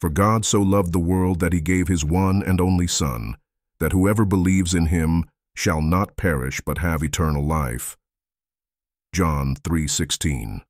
For God so loved the world that he gave his one and only Son, that whoever believes in him shall not perish but have eternal life. John 3:16